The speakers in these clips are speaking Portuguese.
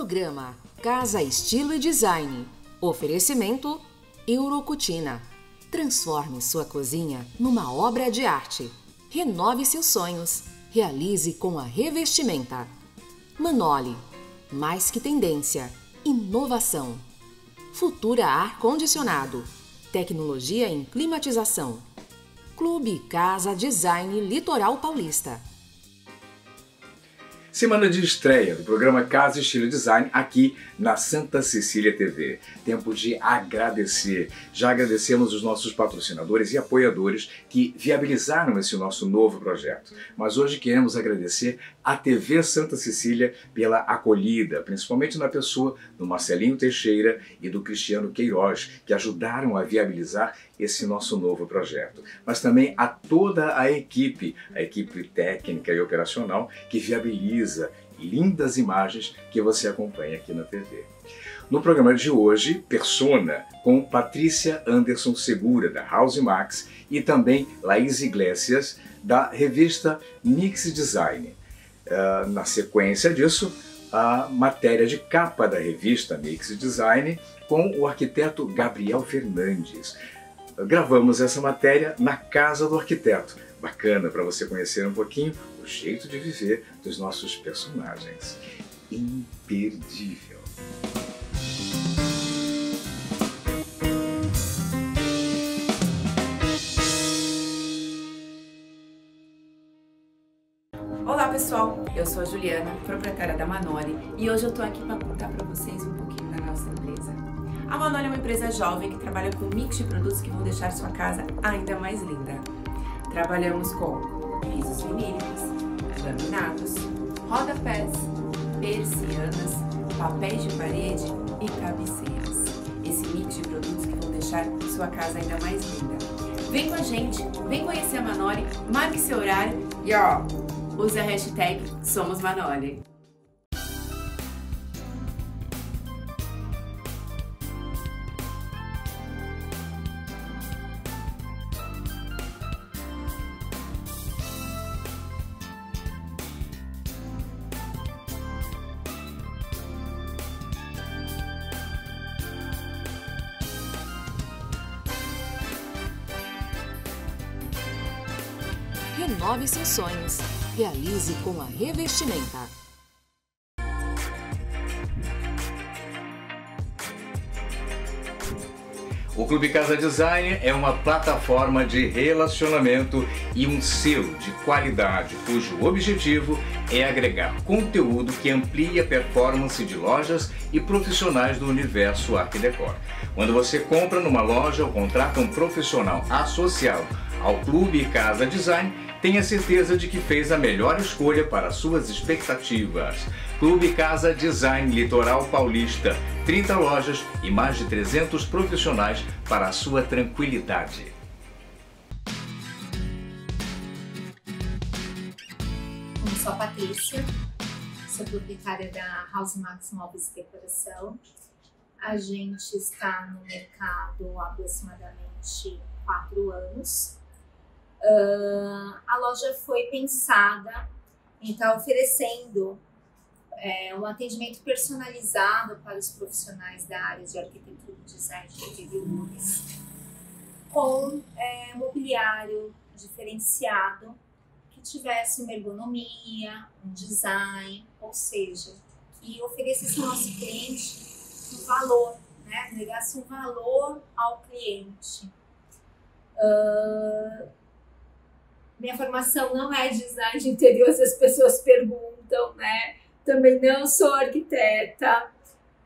Programa Casa Estilo e Design. Oferecimento Eurocutina. Transforme sua cozinha numa obra de arte. Renove seus sonhos. Realize com a revestimenta. Manoli. Mais que tendência. Inovação. Futura Ar Condicionado. Tecnologia em climatização. Clube Casa Design Litoral Paulista. Semana de estreia do programa Casa Estilo Design aqui na Santa Cecília TV. Tempo de agradecer. Já agradecemos os nossos patrocinadores e apoiadores que viabilizaram esse nosso novo projeto. Mas hoje queremos agradecer a TV Santa Cecília pela acolhida, principalmente na pessoa do Marcelinho Teixeira e do Cristiano Queiroz, que ajudaram a viabilizar esse nosso novo projeto. Mas também a toda a equipe, a equipe técnica e operacional que viabiliza lindas imagens que você acompanha aqui na TV. No programa de hoje, Persona, com Patrícia Anderson Segura, da House Max, e também Laís Iglesias, da revista Mix Design. Uh, na sequência disso, a matéria de capa da revista Mix Design com o arquiteto Gabriel Fernandes. Gravamos essa matéria na casa do arquiteto. Bacana para você conhecer um pouquinho o jeito de viver dos nossos personagens. Imperdível. Olá pessoal, eu sou a Juliana, proprietária da Manoli e hoje eu tô aqui para contar para vocês um pouquinho da nossa empresa. A Manoli é uma empresa jovem que trabalha com um mix de produtos que vão deixar sua casa ainda mais linda. Trabalhamos com pisos vinílicos, laminados, rodapés, persianas, papéis de parede e cabeceiras. Esse mix de produtos que vão deixar sua casa ainda mais linda. Vem com a gente, vem conhecer a Manoli, marque seu horário e ó, use a hashtag Somos Manoli. Renove seus sonhos. Realize com a revestimenta. O Clube Casa Design é uma plataforma de relacionamento e um selo de qualidade, cujo objetivo é agregar conteúdo que amplie a performance de lojas e profissionais do universo Art Decor. Quando você compra numa loja ou contrata um profissional associado ao Clube Casa Design, tenha certeza de que fez a melhor escolha para suas expectativas. Clube Casa Design Litoral Paulista, 30 lojas e mais de 300 profissionais para a sua tranquilidade. Eu sou a Patrícia, sou proprietária da House Max Móveis e Decoração. A gente está no mercado há aproximadamente quatro anos. Uh, a loja foi pensada em estar oferecendo é, um atendimento personalizado para os profissionais da área de arquitetura e design de interiores, com é, mobiliário diferenciado que tivesse uma ergonomia, um design, ou seja, que oferecesse ao nosso cliente um valor, né? negasse um valor ao cliente. Uh, minha formação não é design de interiores, as pessoas perguntam, né? Também não sou arquiteta.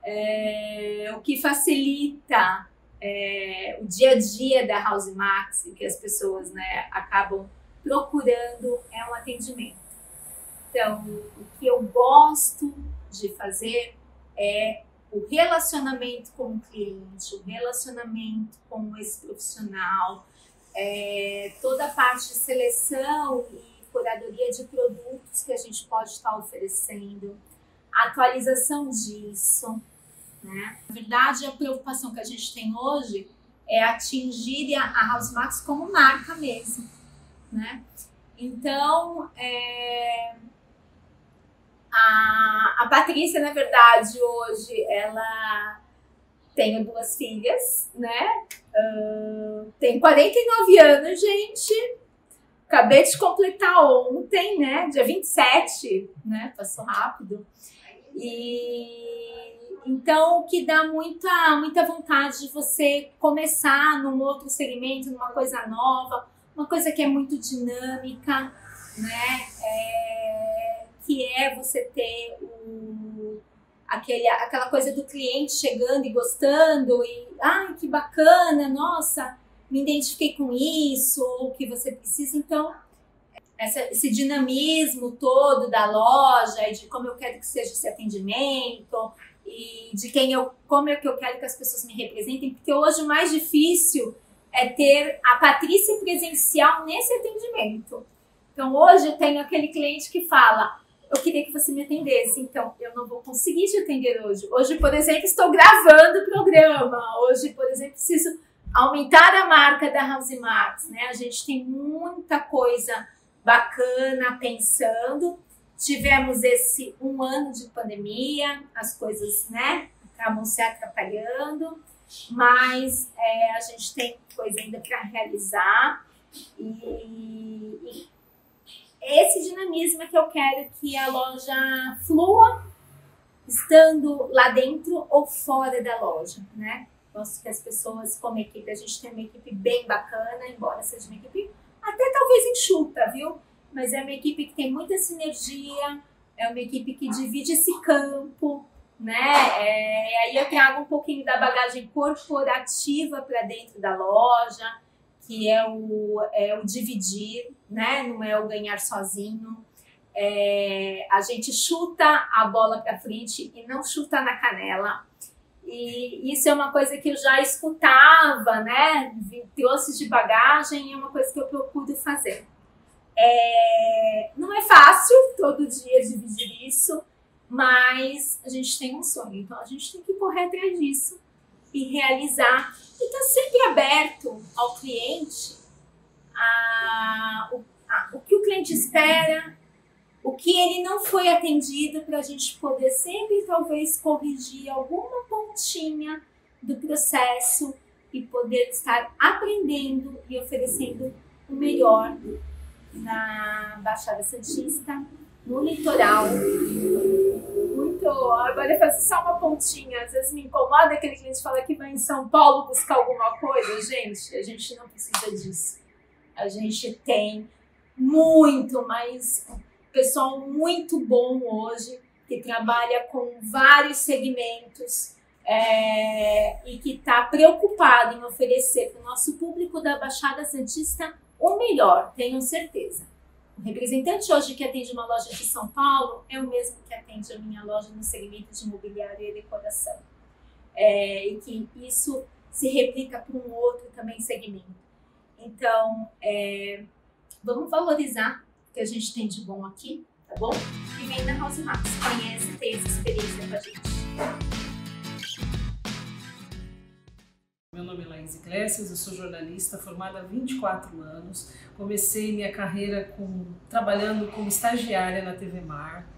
É, o que facilita é, o dia a dia da House Max, que as pessoas né, acabam procurando, é um atendimento. Então, o que eu gosto de fazer é o relacionamento com o cliente, o relacionamento com esse profissional, é, toda a parte de seleção e curadoria de produtos que a gente pode estar oferecendo, a atualização disso. Né? Na verdade, a preocupação que a gente tem hoje é atingir a House Max como marca mesmo. Né? Então, é, A, a Patrícia, na verdade, hoje, ela tem duas filhas, né? Uh, tem 49 anos, gente. Acabei de completar ontem, né? Dia 27, né? Passou rápido. E então o que dá muita, muita vontade de você começar num outro segmento, numa coisa nova, uma coisa que é muito dinâmica, né? É, que é você ter o, aquele, aquela coisa do cliente chegando e gostando e ai que bacana, nossa, me identifiquei com isso, o que você precisa. Então, essa, esse dinamismo todo da loja e de como eu quero que seja esse atendimento e de quem eu, como é que eu quero que as pessoas me representem, porque hoje o mais difícil é ter a Patrícia presencial nesse atendimento. Então, hoje eu tenho aquele cliente que fala: Eu queria que você me atendesse, então eu não vou conseguir te atender hoje. Hoje, por exemplo, estou gravando o programa. Hoje, por exemplo, preciso aumentar a marca da House Max, né? A gente tem muita coisa bacana pensando. Tivemos esse um ano de pandemia, as coisas, né, acabam se atrapalhando, mas é, a gente tem coisa ainda para realizar e, esse dinamismo é que eu quero que a loja flua, estando lá dentro ou fora da loja, né? Gosto que as pessoas, como equipe, a gente tem uma equipe bem bacana, embora seja uma equipe até talvez enxuta, viu? Mas é uma equipe que tem muita sinergia, é uma equipe que divide esse campo, né? É, aí eu trago um pouquinho da bagagem corporativa para dentro da loja, que é o, é o dividir, né? Não é o ganhar sozinho. É, a gente chuta a bola para frente e não chuta na canela. E isso é uma coisa que eu já escutava, né? Trouxe de bagagem e é uma coisa que eu procuro fazer. É, não é fácil todo dia dividir isso, mas a gente tem um sonho, então a gente tem que correr atrás disso e realizar. E estar tá sempre aberto ao cliente, a, o, a, o que o cliente espera, o que ele não foi atendido para a gente poder sempre talvez corrigir alguma pontinha do processo e poder estar aprendendo e oferecendo o melhor na Baixada Santista, no litoral. Muito. Agora eu faço só uma pontinha. Às vezes me incomoda aquele cliente fala que vai em São Paulo buscar alguma coisa. Gente, a gente não precisa disso. A gente tem muito, mas pessoal muito bom hoje, que trabalha com vários segmentos é, e que está preocupado em oferecer para o nosso público da Baixada Santista o melhor, tenho certeza. O representante hoje que atende uma loja de São Paulo é o mesmo que atende a minha loja no segmento de mobiliário e decoração. É, e que isso se replica para um outro também segmento. Então, é, vamos valorizar que a gente tem de bom aqui, tá bom? E vem da House Max, conhece, tem essa experiência com a gente. Meu nome é Laís Iglesias, eu sou jornalista formada há 24 anos. Comecei minha carreira com, trabalhando como estagiária na TV Mar.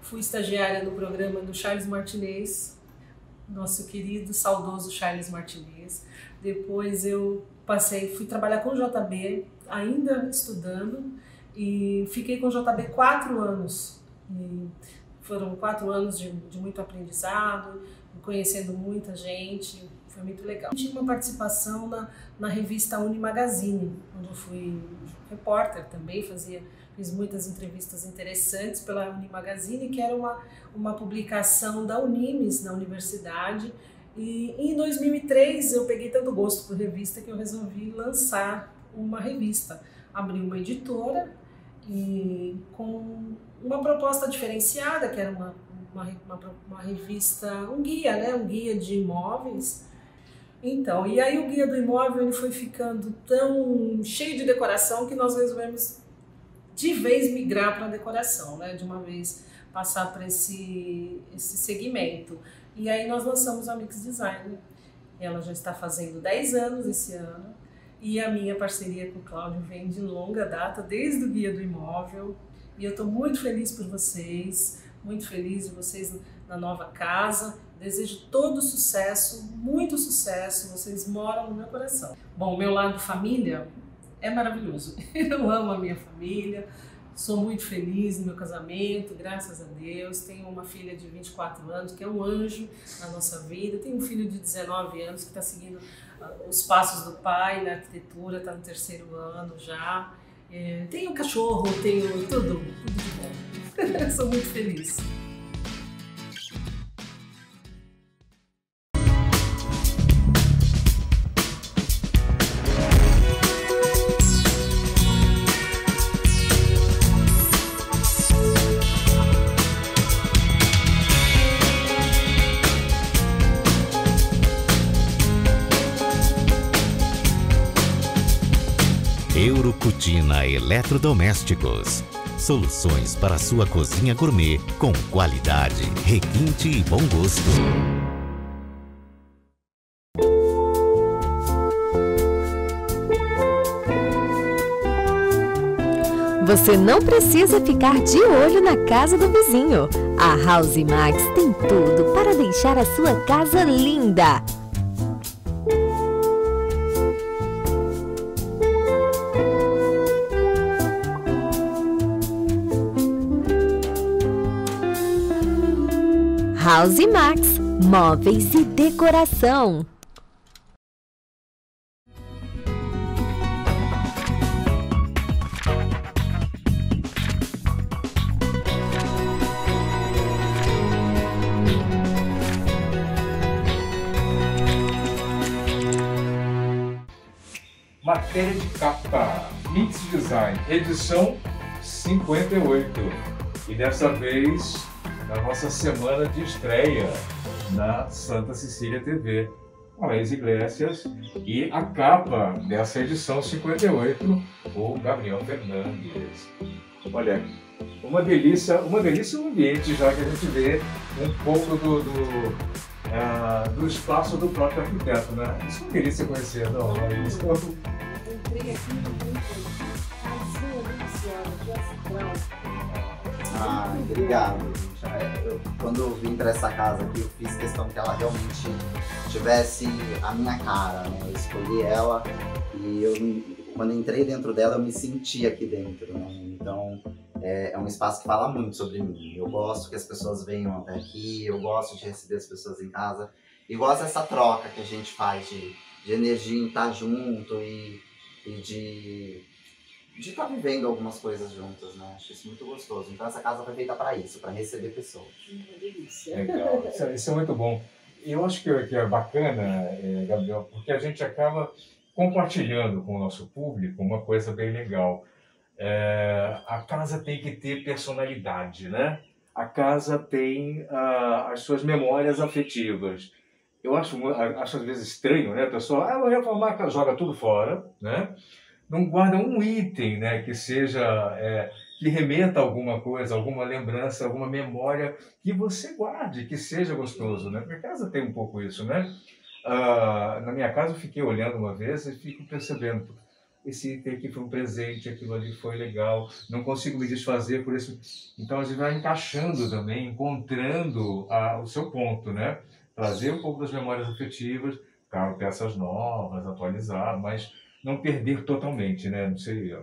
Fui estagiária no programa do Charles Martinez, nosso querido, saudoso Charles Martinez. Depois eu passei, fui trabalhar com o JB, ainda estudando, e fiquei com o JB quatro anos. E foram quatro anos de, de muito aprendizado, conhecendo muita gente, foi muito legal. Tive uma participação na, na revista Uni Magazine, onde eu fui repórter também, fazia, fiz muitas entrevistas interessantes pela Uni Magazine, que era uma, uma publicação da Unimes na universidade. E em 2003 eu peguei tanto gosto por revista que eu resolvi lançar uma revista. Abri uma editora e com uma proposta diferenciada, que era uma, uma, uma, uma, revista, um guia, né? um guia de imóveis. Então, e aí o guia do imóvel ele foi ficando tão cheio de decoração que nós resolvemos de vez migrar para a decoração, né? de uma vez passar para esse, esse segmento. E aí nós lançamos a Mix Design. Ela já está fazendo 10 anos esse ano e a minha parceria com o Cláudio vem de longa data, desde o Guia do Imóvel. E eu estou muito feliz por vocês, muito feliz de vocês na nova casa. Desejo todo sucesso, muito sucesso. Vocês moram no meu coração. Bom, meu lado família é maravilhoso. Eu amo a minha família. Sou muito feliz no meu casamento, graças a Deus. Tenho uma filha de 24 anos, que é um anjo na nossa vida. Tenho um filho de 19 anos que está seguindo uh, os passos do pai na arquitetura, está no terceiro ano já. É, tenho cachorro, tenho tudo, tudo de bom. Sou muito feliz. Eurocutina Eletrodomésticos. Soluções para sua cozinha gourmet com qualidade, requinte e bom gosto. Você não precisa ficar de olho na casa do vizinho. A House Max tem tudo para deixar a sua casa linda. House móveis e decoração. Matéria de capa, Mix Design, edição 58. E dessa vez, na nossa semana de estreia na Santa Cecília TV, com as Iglesias e a capa dessa edição 58, o Gabriel Fernandes. Olha, uma delícia, uma delícia o ambiente, já que a gente vê um pouco do, do, ah, do espaço do próprio arquiteto, né? Isso é uma delícia conhecer, não? Isso é Eu entrei aqui no astral. Ah, obrigado. É, Eu, quando eu vim para essa casa aqui, eu fiz questão que ela realmente tivesse a minha cara, né? Eu escolhi ela e eu, quando entrei dentro dela, eu me senti aqui dentro, né? Então, é, é um espaço que fala muito sobre mim. Eu gosto que as pessoas venham até aqui, eu gosto de receber as pessoas em casa e gosto dessa troca que a gente faz de, de energia em estar junto e, e de de estar vivendo algumas coisas juntas, né? Acho isso muito gostoso. Então essa casa foi feita para isso, para receber pessoas. Uma delícia. Legal, isso, é- isso é muito bom. E eu acho que, que é bacana, eh, Gabriel, porque a gente acaba compartilhando com o nosso público uma coisa bem legal. Eh, a casa tem que ter personalidade, né? A casa tem ah, as suas memórias afetivas. Eu acho, acho às vezes estranho, né? A pessoa, ah, vou reformar, a casa", joga tudo fora, né? Não guarda um item, né? Que seja, eh, que remeta a alguma coisa, alguma lembrança, alguma memória que você guarde, que seja gostoso, né? Porque a casa tem um pouco isso, né? Ah, na minha casa eu fiquei olhando uma vez e fico percebendo, esse item aqui foi um presente, aquilo ali foi legal, não consigo me desfazer por isso. Então a gente vai encaixando também, encontrando ah, o seu ponto, né? Trazer um pouco das memórias afetivas, claro, peças novas, atualizar, mas não perder totalmente, né? Não sei a-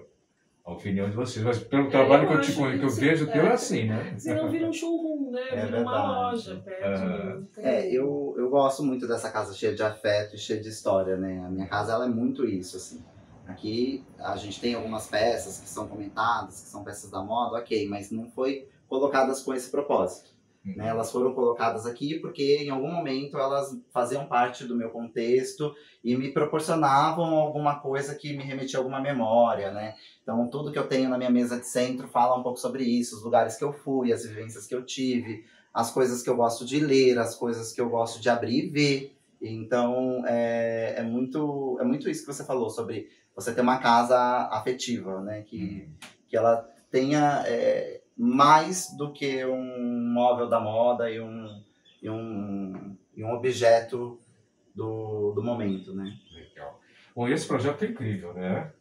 a opinião de vocês, mas pelo trabalho que eu, te, acho conhe- que eu que vejo, o teu é é. assim, né? Senão vira um showroom, né? É vira uma loja perto. Não tem- É, eu, eu gosto muito dessa casa cheia de afeto e cheia de história, né? A minha casa ela é muito isso, assim. Aqui a gente tem algumas peças que são comentadas, que são peças da moda, ok, mas não foi colocadas com esse propósito. Né? Elas foram colocadas aqui porque em algum momento elas faziam parte do meu contexto e me proporcionavam alguma coisa que me remetia a alguma memória, né? Então tudo que eu tenho na minha mesa de centro fala um pouco sobre isso, os lugares que eu fui, as vivências que eu tive, as coisas que eu gosto de ler, as coisas que eu gosto de abrir e ver. Então é, é muito é muito isso que você falou sobre você ter uma casa afetiva, né? Que, que ela tenha é, mais do que um móvel da moda e um, e um, e um objeto do, do momento, né? Legal. Bom, esse projeto é incrível, né?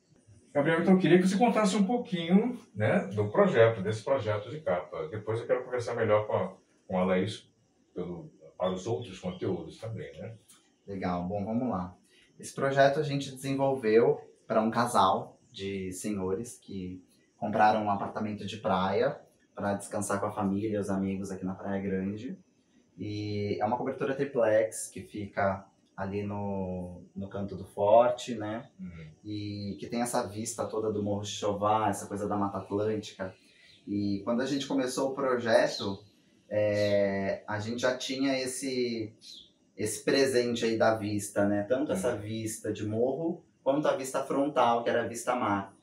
Gabriel, então eu queria que você contasse um pouquinho né, do projeto, desse projeto de capa. Depois eu quero conversar melhor com a, com a Laís pelo, para os outros conteúdos também, né? Legal, bom, vamos lá. Esse projeto a gente desenvolveu para um casal de senhores que compraram um apartamento de praia para descansar com a família, os amigos aqui na Praia Grande. E é uma cobertura triplex que fica ali no, no canto do forte, né? Uhum. E que tem essa vista toda do Morro Xová, essa coisa da Mata Atlântica. E quando a gente começou o projeto, é, a gente já tinha esse esse presente aí da vista, né? Tanto essa vista de morro quanto a vista frontal, que era a vista mar.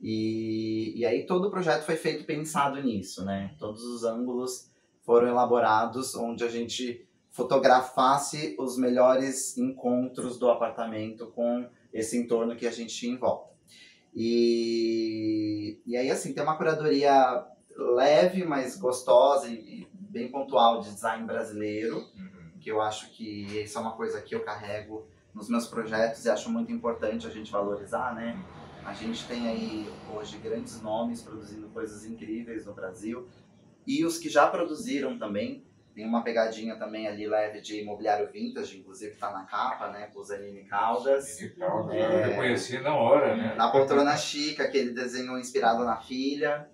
E, e aí todo o projeto foi feito pensado nisso, né? Todos os ângulos foram elaborados onde a gente fotografasse os melhores encontros do apartamento com esse entorno que a gente tinha em volta. E, e aí, assim, tem uma curadoria leve, mas gostosa e bem pontual de design brasileiro, Uhum. que eu acho que isso é uma coisa que eu carrego nos meus projetos e acho muito importante a gente valorizar, né? A gente tem aí hoje grandes nomes produzindo coisas incríveis no Brasil e os que já produziram também. Tem uma pegadinha também ali leve de imobiliário vintage, inclusive tá na capa, né? Com o Zanini Caldas. Tal, É. Eu reconheci na hora, né? Na poltrona chica, que ele desenhou inspirado na filha.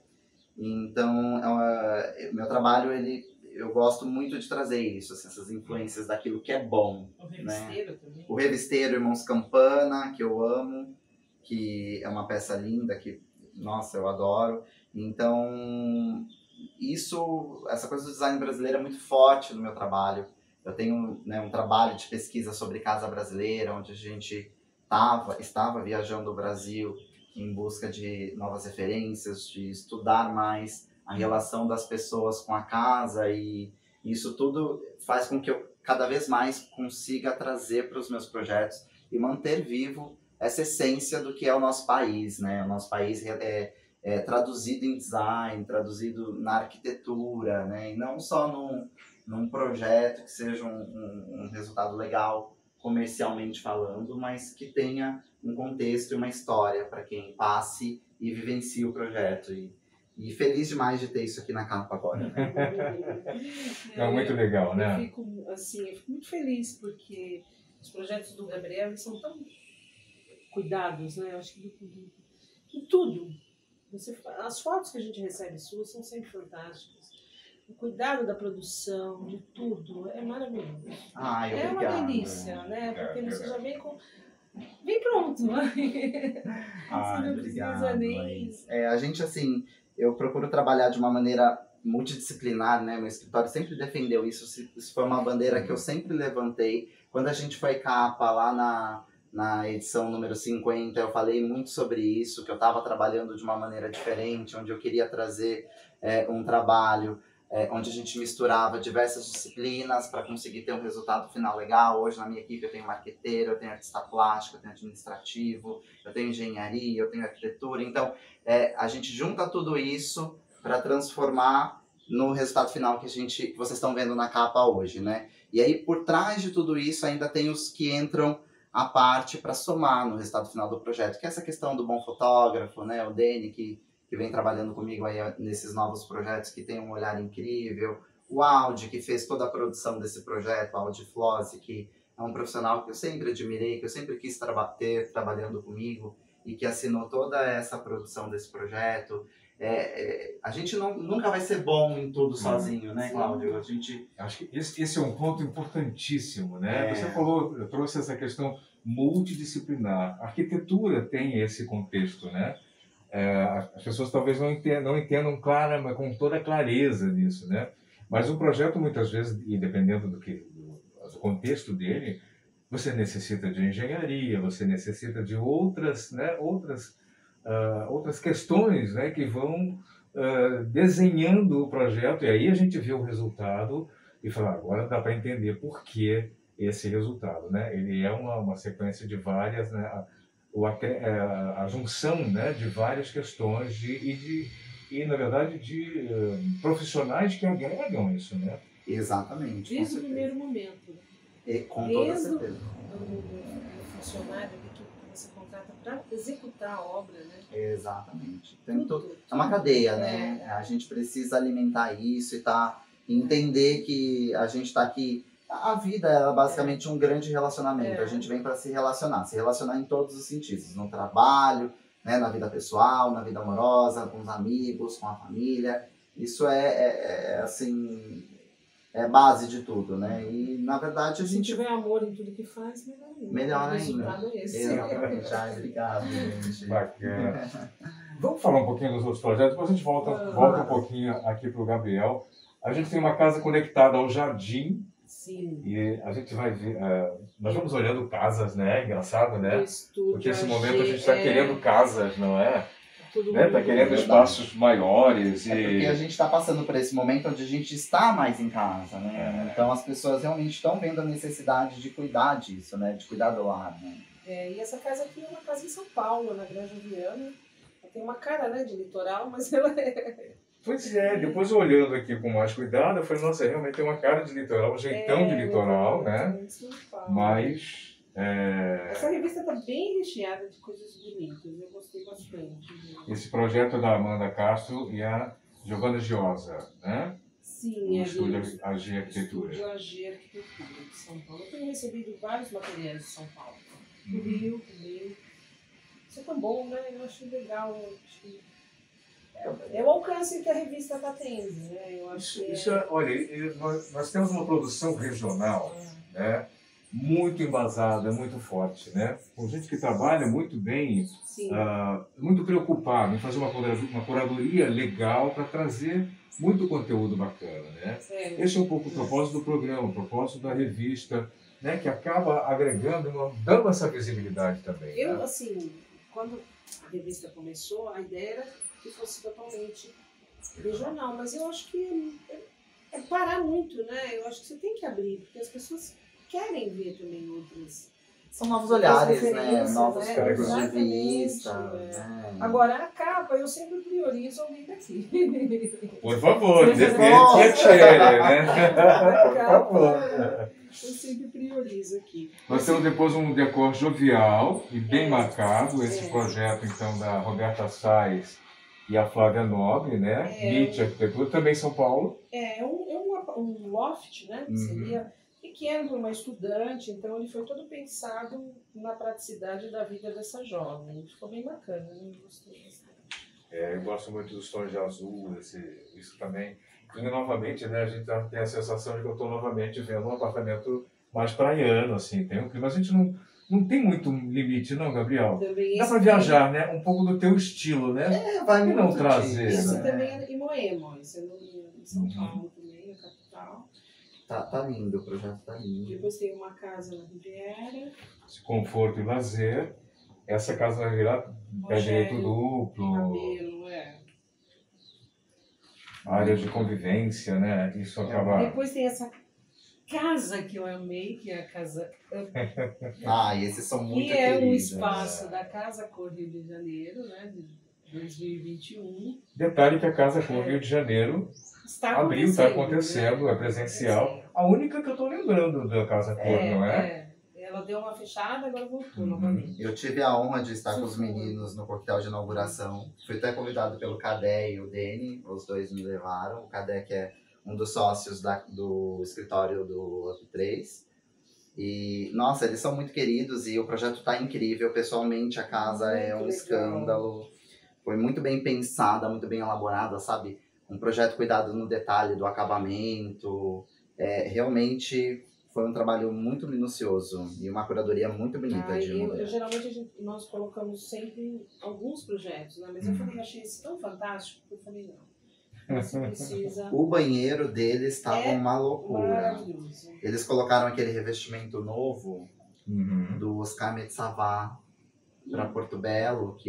Então, é uma- meu trabalho, ele, eu gosto muito de trazer isso, assim, essas influências daquilo que é bom. O revisteiro também. O Revisteiro Irmãos Campana, que eu amo, que é uma peça linda, que, nossa, eu adoro. Então, isso, essa coisa do design brasileiro é muito forte no meu trabalho. Eu tenho né, um trabalho de pesquisa sobre casa brasileira, onde a gente tava, estava viajando o Brasil em busca de novas referências, de estudar mais a relação das pessoas com a casa e isso tudo faz com que eu cada vez mais consiga trazer para os meus projetos e manter vivo essa essência do que é o nosso país, né? O nosso país é, é traduzido em design, traduzido na arquitetura, né? E não só num, num projeto que seja um, um, um resultado legal comercialmente falando, mas que tenha um contexto e uma história para quem passe e vivencie o projeto. E, e feliz demais de ter isso aqui na capa agora. Né? É muito legal, né? Eu fico, assim, eu fico muito feliz porque os projetos do Gabriel são tão cuidados, né? Eu acho que em tudo. Você, as fotos que a gente recebe suas são sempre fantásticas. O cuidado da produção, de tudo, é maravilhoso. Ai, é obrigado. uma delícia, né? Porque É, você já vem com. Vem pronto. Ai, não obrigado, precisa nem-. É, a gente, assim, eu procuro trabalhar de uma maneira multidisciplinar, né? Meu escritório sempre defendeu isso. Isso foi uma bandeira que eu sempre levantei. Quando a gente foi capa lá na, na edição número 50, eu falei muito sobre isso, que eu estava trabalhando de uma maneira diferente, onde eu queria trazer é, um trabalho é, onde a gente misturava diversas disciplinas para conseguir ter um resultado final legal. Hoje na minha equipe eu tenho marqueteiro, eu tenho artista plástico, eu tenho administrativo, eu tenho engenharia, eu tenho arquitetura. Então, é, a gente junta tudo isso para transformar no resultado final que a gente, que vocês estão vendo na capa hoje, né? E aí, por trás de tudo isso, ainda tem os que entram à parte para somar no resultado final do projeto, que é essa questão do bom fotógrafo, né? O Dene, que, que vem trabalhando comigo aí nesses novos projetos, que tem um olhar incrível. O Audi, que fez toda a produção desse projeto, a Audi Flossi, que é um profissional que eu sempre admirei, que eu sempre quis traba ter trabalhando comigo e que assinou toda essa produção desse projeto. É, é, a gente não, nunca vai ser bom em tudo sozinho, né. Cláudio? A gente Acho que esse, esse é um ponto importantíssimo, né? É. Você falou, trouxe essa questão multidisciplinar. A arquitetura tem esse contexto, né? É, as pessoas talvez não entendam, não entendam clara, mas com toda a clareza nisso, né? Mas um projeto muitas vezes, e dependendo do que do, do contexto dele, você necessita de engenharia, você necessita de outras, né? Outras ah, outras questões, né? Que vão ah, desenhando o projeto e aí a gente vê o resultado e fala agora dá para entender por que esse resultado, né? Ele é uma, uma sequência de várias, né? A, o, acre- é, a junção, né? De várias questões de, e de e na verdade de eh, profissionais que agregam isso, né? Exatamente. com Desde o primeiro momento. E, com toda desde o- certeza. O, o funcionário ali que você contrata para executar a obra, né? Exatamente. Tem Tudo, to- É uma cadeia, né? A gente precisa alimentar isso e tá, entender que a gente está aqui. A vida é basicamente um grande relacionamento. É. A gente vem para se relacionar, se relacionar em todos os sentidos, no trabalho, né, na vida pessoal, na vida amorosa, com os amigos, com a família. Isso é, é- é, assim é base de tudo, né? E na verdade a Se gente tiver amor em tudo que faz, melhor ainda. Melhor o ainda. resultado é esse. Exatamente. Ai, obrigado, gente. Bacana. Vamos falar um pouquinho dos outros projetos, depois a gente volta, volta um pouquinho aqui para o Gabriel. A gente tem uma casa conectada ao jardim Sim. e a gente vai ver. eh, nós vamos olhando casas, né? Engraçado, né? O Porque esse momento a gente está é querendo casas, não é? Todo Né? Tá mundo- querendo espaços maiores É porque e. a gente está passando por esse momento onde a gente está mais em casa, É. né? Então as pessoas realmente estão vendo a necessidade de cuidar disso, né? De cuidar do lar, né? É, e essa casa aqui é uma casa em São Paulo, na Granja Viana. Ela tem uma cara né, de litoral, mas ela é. Pois é, depois olhando aqui com mais cuidado, eu falei, nossa, realmente tem uma cara de litoral, um jeitão de é, litoral, né? é. Mas. É, Essa revista está bem recheada de coisas bonitas, eu gostei bastante. Esse projeto é da Amanda Castro e a Giovanna Giosa, né? Sim, O é estúdio do- AG Arquitetura. Estúdio AG Arquitetura de São Paulo. Eu tenho recebido vários materiais de São Paulo. Do Uhum. Rio também. Isso é tão bom, né? Eu acho legal. eu acho- É, é o alcance que a revista está tendo, né? Eu acho Isso, que isso é, olha, nós, nós temos uma produção regional, né? Muito embasada, muito forte, né? Com gente que trabalha muito bem, ah, muito preocupada em fazer uma curadoria, uma curadoria legal para trazer muito conteúdo bacana, né? é, Esse é um pouco o propósito do programa, o propósito da revista, né? Que acaba agregando, uma- dando essa visibilidade também. Eu, né? assim, quando a revista começou, a ideia era que fosse totalmente regional, mas eu acho que é, é parar muito, né? Eu acho que você tem que abrir, porque as pessoas querem ver também outras. São novos olhares, né? Novos né? pontos de Exatamente, vista. é. né? Agora, a capa, eu sempre priorizo alguém daqui. Por favor, Por depende favor. que tire, né? A Por favor. capa, eu sempre priorizo aqui. Nós temos depois um decor jovial e bem É. marcado, esse É. projeto então da Roberta Sais e a Flávia Nobre, né? É. Arquitetura, também São Paulo. É, é um, é um, um loft, né? Uhum. seria pequeno para uma estudante, então ele foi todo pensado na praticidade da vida dessa jovem. Ficou bem bacana, né? Eu Gostei bastante. É, eu gosto muito dos tons de azul, esse, isso também. E novamente, né, a gente tá- tem a sensação de que eu estou novamente vendo um apartamento mais praiano, assim, tem um clima. A gente não, não tem muito limite, não, Gabriel? Também Dá para viajar, né? Um pouco do teu estilo, né? É, vai não trazer, disso, Esse né? também é em Moema, esse é no, em São. Paulo. Tá, tá lindo, o projeto tá lindo. Depois tem uma casa na Riviera. Esse conforto e lazer. Essa casa vai virar pé Rogério direito duplo, Rabelo, é. área de convivência, né? Isso acaba. Depois tem essa casa que eu amei, que é a casa Ah, e esses são muito que é um queridos. espaço da Casa Cor Rio de Janeiro, né, de 2021. Detalhe que a casa com o Rio de Janeiro Está abriu, está acontecendo, acontecendo, né? é presencial. A única que eu estou lembrando da casa cor, É, não é? é. Ela deu uma fechada, agora voltou Uhum. novamente. Eu tive a honra de estar com os meninos no coquetel de inauguração. Fui até convidado pelo Cadé e o Dene, os dois me levaram. O Cadé que é um dos sócios da- do escritório do Up3. E, nossa, eles são muito queridos e o projeto tá incrível. Pessoalmente, a casa é um Muito legal. escândalo. Foi muito bem pensada, muito bem elaborada, sabe? Um projeto cuidado no detalhe do acabamento. É, realmente foi um trabalho muito minucioso e uma curadoria muito bonita Ah, de eu, eu, geralmente a gente- nós colocamos sempre alguns projetos, né? Mas eu Uhum. falei, eu achei isso tão fantástico que eu falei, não. Você precisa. O banheiro deles estava É uma loucura. Eles colocaram aquele revestimento novo Uhum. do Oscar Metsavá para Porto Belo, que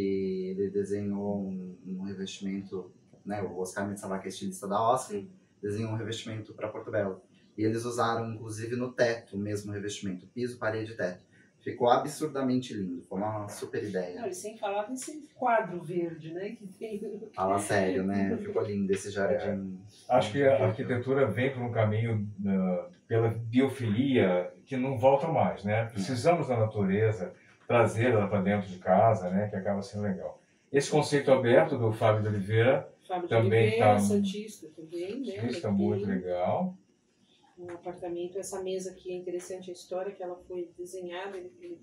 ele desenhou um, um revestimento, né? O Oscar Metsavá, que é estilista da Oscar, Sim. desenhou um revestimento para Porto Belo. E eles usaram, inclusive, no teto o mesmo revestimento, piso, parede e teto. Ficou absurdamente lindo, foi uma super Não, ideia. e sem falar desse quadro verde, né? Que tem. Fala sério, né? Ficou lindo esse jardim. Acho que a arquitetura vem por um caminho uh, pela biofilia que não volta mais, né? Precisamos da natureza trazer ela para dentro de casa, né? Que acaba sendo legal. Esse conceito aberto do Fábio de Oliveira Fábio de Também Oliveira, tá- Santista também, né? Ele muito legal. Um apartamento, essa mesa aqui é interessante a história que ela foi desenhada, ele, ele,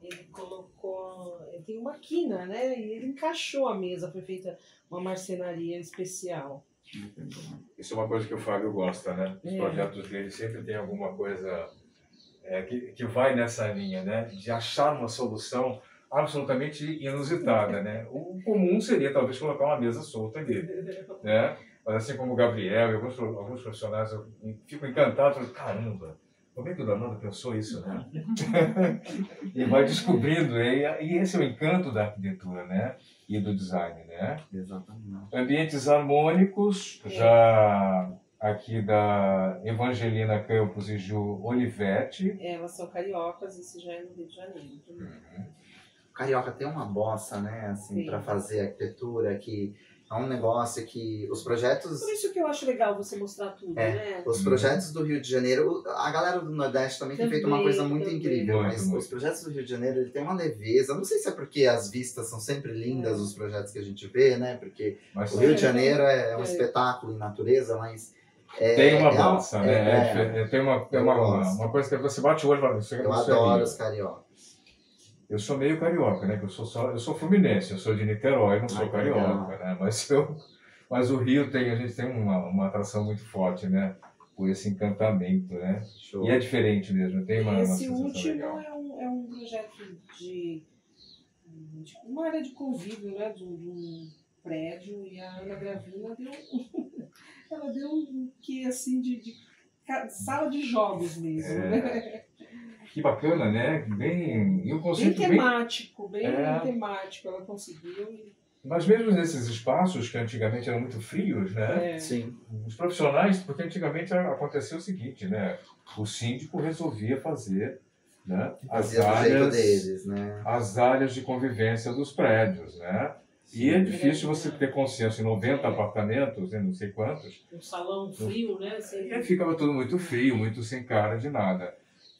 ele colocou, ele tem uma quina, né? E ele encaixou a mesa, foi feita uma marcenaria especial. Isso é uma coisa que o Fábio gosta, né? Os É. projetos dele sempre tem alguma coisa é, que, que vai nessa linha, né? De achar uma solução absolutamente inusitada, né? O comum seria talvez colocar uma mesa solta ali, né? Mas assim como o Gabriel e alguns, alguns profissionais, eu fico encantado, falo, caramba, como é que o Danado pensou isso, né? e vai descobrindo, e, e esse é o encanto da arquitetura, né? E do design, né? Exatamente. Ambientes harmônicos, já aqui da Evangelina Campos e Ju Olivetti. Elas são cariocas, isso já é no Rio de Janeiro. também. O Carioca tem uma bossa, né, assim, Sim. para fazer arquitetura que é um negócio que os projetos Por isso que eu acho legal você mostrar tudo, É, né? Os projetos do Rio de Janeiro, a galera do Nordeste também tem feito uma Também, coisa muito também. incrível, Muito, mas muito. os projetos do Rio de Janeiro ele tem uma leveza. Não sei se é porque as vistas são sempre lindas, É. os projetos que a gente vê, né? Porque Mas o Rio de É. Janeiro é um É. espetáculo em natureza, mas. é- tem uma é- bossa, né? é- É tem uma, é Eu uma, uma coisa que você bate o olho e fala, isso, eu é adoro os cariocas. Eu sou meio carioca, né? que Eu sou, só, eu sou fluminense, eu sou de Niterói, não sou que carioca, né? Mas, eu, mas o Rio tem, a gente tem uma, uma atração muito forte, né? Por esse encantamento, né? Show. E é diferente mesmo, tem uma, uma Esse sensação último legal. é um, é um projeto de, de uma área de convívio, né? De, um- de um prédio e a Ana Gravina deu ela deu um que assim de, de sala de jogos mesmo, É, né? Que bacana, né? Bem, e o Bem conceito bem temático, bem É. temático, ela conseguiu. Mas mesmo nesses espaços que antigamente eram muito frios, né? É, Sim. Os profissionais, porque antigamente aconteceu o seguinte, né? O síndico resolvia fazer né? as, áreas, deles, né? as áreas de convivência dos prédios, né? E é difícil você ter consciência em 90 apartamentos, né? não sei quantos, um salão frio, né? E ficava tudo muito frio, muito sem cara de nada.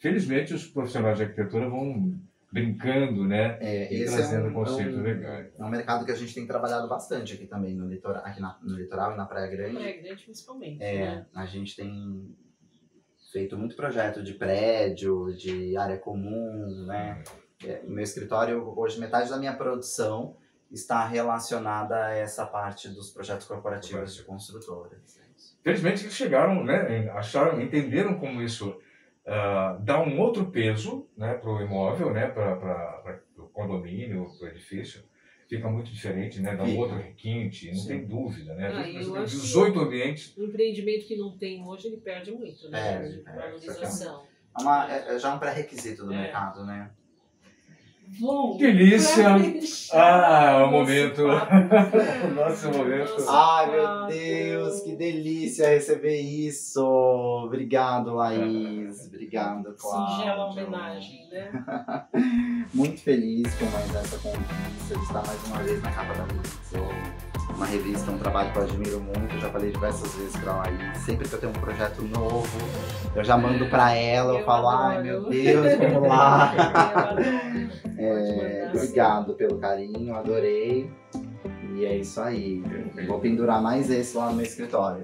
Felizmente os profissionais de arquitetura vão brincando, né? É, E esse trazendo é um, conceitos é um- legais. É um mercado que a gente tem trabalhado bastante aqui também no litoral, aqui na- no litoral e na Praia Grande. é grande principalmente, É, né? a gente tem feito muito projeto de prédio, de área comum, né? É, no meu escritório, hoje, metade da minha produção está relacionada a essa parte dos projetos corporativos de construtoras. Felizmente eles chegaram, né, acharam, entenderam como isso ah, dá um outro peso né, para o imóvel, né, para o condomínio, para o edifício. Fica muito diferente, né, dá um outro requinte, não Sim. tem dúvida. Né? Ah, A gente eu tem acho que- 18 ambientes. O empreendimento que não tem hoje, ele perde muito, né? Perde, perde, valorização. É, uma- é- é já um pré-requisito do É. mercado, né? Bom, Delícia! Ah, o nosso momento. o nosso momento. Nossa. Ai, meu Deus, que delícia receber isso! Obrigado, Laís. Obrigado, Cláudio. Singela homenagem, né? Muito feliz com mais essa conquista de estar mais uma vez na capa da Mix. Uma revista, um trabalho que eu admiro muito. Eu já falei diversas vezes pra Laís. Sempre que eu tenho um projeto novo, eu já mando pra ela. Eu, Eu falo, ai adoro. meu Deus, vamos lá. Obrigado pelo carinho, adorei. E é isso aí. Vou pendurar mais esse lá no meu escritório.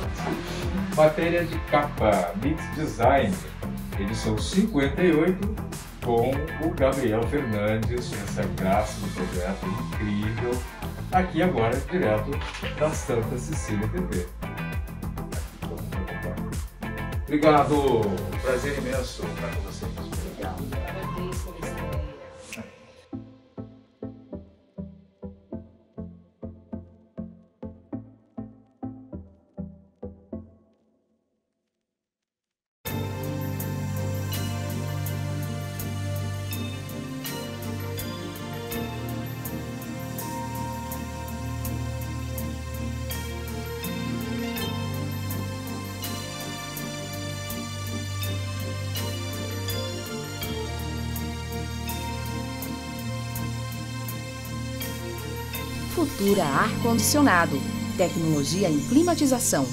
Matéria de capa, Mix Design, edição 58, com o Gabriel Fernandes, essa graça do projeto incrível, aqui agora, direto da Santa Cecília TV. Obrigado, prazer imenso estar com vocês. Futura Ar Condicionado. Tecnologia em climatização.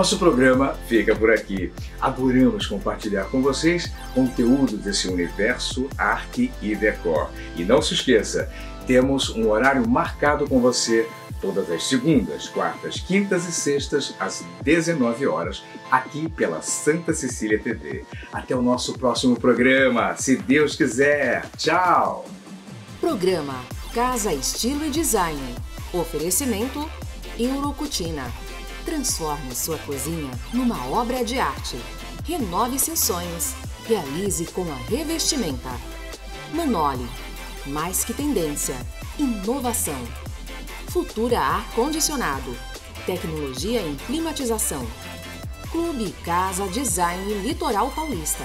Nosso programa fica por aqui. Adoramos compartilhar com vocês conteúdo desse universo arte e decor. E não se esqueça, temos um horário marcado com você todas as segundas, quartas, quintas e sextas às 19 horas aqui pela Santa Cecília TV. Até o nosso próximo programa, se Deus quiser. Tchau. Programa Casa Estilo e Design. Oferecimento Eurocutina. Transforme sua cozinha numa obra de arte. Renove seus sonhos. Realize com a revestimenta. Manoli. Mais que tendência. Inovação. Futura Ar Condicionado. Tecnologia em climatização. Clube Casa Design Litoral Paulista.